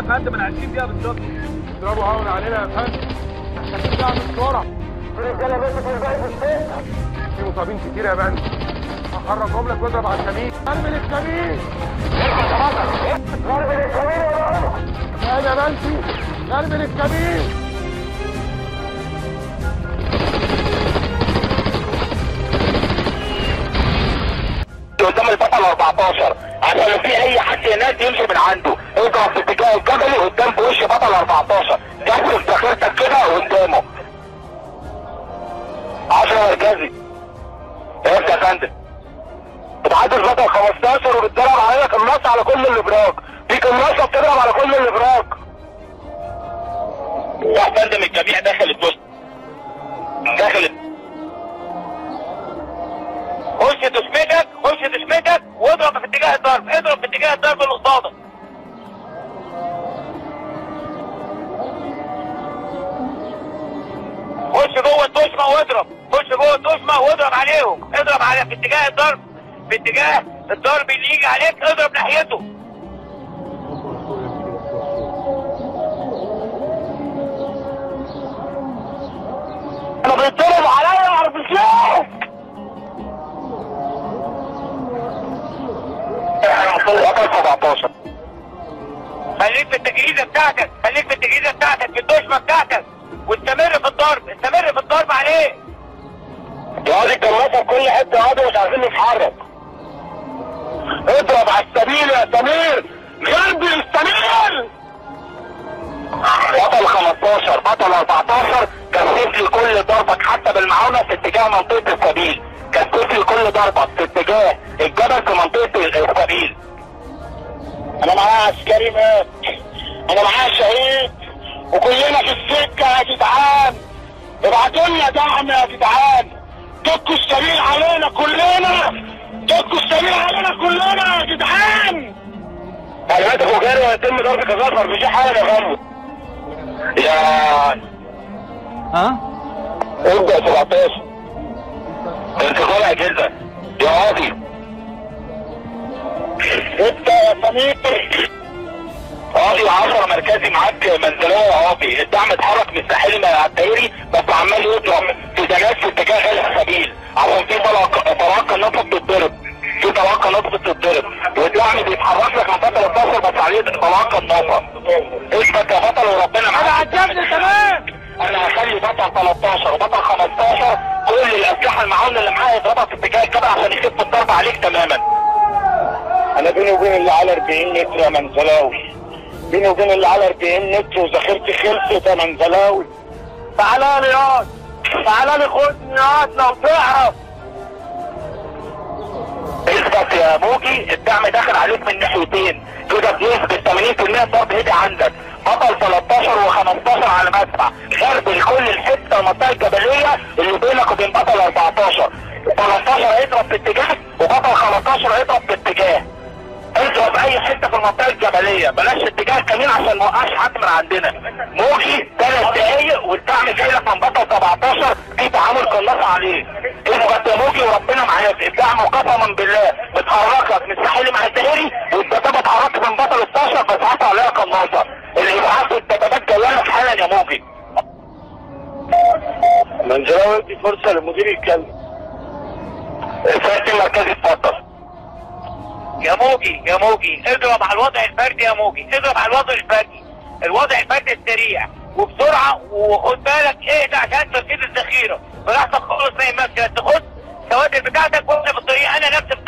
يا فندم من 20 دقيقه بالظبط. اضربوا هون علينا يا فندم. محتاجين نعمل بسرعة في مصابين كتير يا بنت هخرجهم لك وأضرب على الكمين. ارمي الكمين ارمي الكمين يا بنتي ارمي الكمين 14 عشان لو في أي حد هناك يمشي من عنده. اضرب في اتجاه الجبلي قدام في وش بطل 14 كسر ذاكرتك كده قدامه. 10 مركزي. إيه يا فندم؟ بتعدي بطل 15 وبتضرب علينا قناص على كل الإبراج. في قناصه بتضرب على كل الإبراج. يا فندم الجميع داخل. البوست داخل. خش تشمتك خش تشمتك واضرب في اتجاه الضرب اضرب في اتجاه الضرب اللي قصادك خش جوه التشمة واضرب خش جوه التشمة واضرب عليهم اضرب على في اتجاه الضرب في اتجاه الضرب اللي يجي عليك اضرب ناحيته. 17 خليك في التجهيزة بتاعتك خليك في التجهيزة بتاعتك في الدشمه بتاعتك. واستمر في الضرب استمر في الضرب عليه. دي الجراسه في كل حتة قاعدة مش عارفين نتحرك. اضرب على السبيل يا سمير. غربي السمير. بطل 15 بطل 14 كثف لي كل ضربك حتى بالمعاونه في اتجاه منطقة السبيل كثف لي كل ضربك في اتجاه الجبل في منطقة السبيل أنا معايا عسكري مات أنا معايا شهيد وكلنا في السكة يا جدعان. ابعتوا لنا دعم يا جدعان. دكوا السبيل علينا كلنا. دكوا السبيل علينا كلنا يا جدعان. تعليمات ابو جاري ويتم ضرب كظفر مش حاجة يا غمو يا ها؟ ابدا 17 انتقال اجهزه يا قاضي انت يا سمير قاضي 10 مركزي معاك منزليه يا قاضي الدعم اتحرك من الساحل الدائري بس عمال يضرب في زنات في اتجاه غير السبيل. عشان في طلقه نطق بتتضرب في طلقه نطق بتتضرب والدعم بيتحرك لك فترة 12 بس عليه طلقه النطق اثبت يا بطل وربنا معاك. أنا عجبني كمان أنا هخلي بطل 13 وبطل 15 كل الأسلحة المعاونه اللي معايا يضربها في اتجاه الجبل عشان يخف الضرب عليك تماما أنا بيني وبين اللي على 40 متر يا منزلاوي. بيني وبين اللي على 40 متر وذاكرتي خلصت يا منزلاوي. تعالى لي ياض. تعالى لي خدني ياض لو تعرف. اثبت يا موجي الدعم داخل عليك من ناحيتين. كده بنسبة 80% ضرب هدي عندك. بطل 13 و15 على مدفع. غرب لكل الحتة المنطقة الجبلية اللي بينك وبين بطل 14 13 هيضرب في اتجاه وبطل 15 هيضرب أي حتة في المنطقة الجبلية. بلاش اتجاه الكمين عشان ما وقعش حد من عندنا. موجي ثلاث دقايق والدعم جاي لك من بطل 17 في تعامل قناص عليه. اثبت يا موجي؟ وربنا معاك. الدعم قسما بالله. بتحركك من الساحلي مع الدائري والدبابه اتحركت من بطل 16 بس حط عليها قناصه اللي يبعت الدبابات جاية لك حالا يا موجي. منزلاوي ادي فرصة للمدير يتكلم الفرد المركزي اتفضل. يا موجي يا موجي اضرب على الوضع الفردي يا موجي اضرب على الوضع الفردي. الوضع الفردي السريع وبسرعة وخد بالك اهدى عشان تركيز الذخيرة. براحتك خالص ما يهمكش بس خد السوادر بتاعتك وإحنا في الطريق أنا نفس الطريق ليك اهو